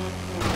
Mm-hmm.